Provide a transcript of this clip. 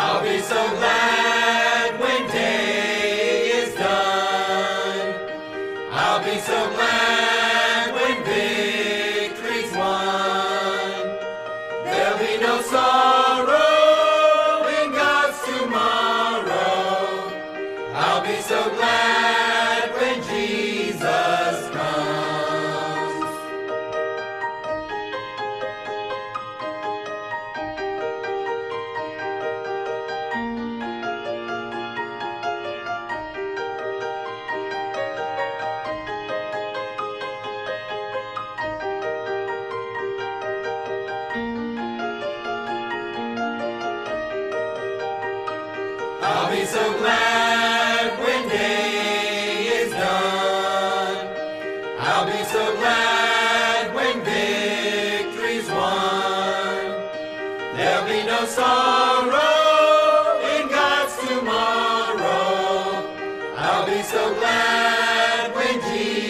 I'll be so glad when day is done. I'll be so glad when victory's won. There'll be no sorrow in God's tomorrow. I'll be so glad I'll be so glad when day is done. I'll be so glad when victory's won. There'll be no sorrow in God's tomorrow. I'll be so glad when Jesus.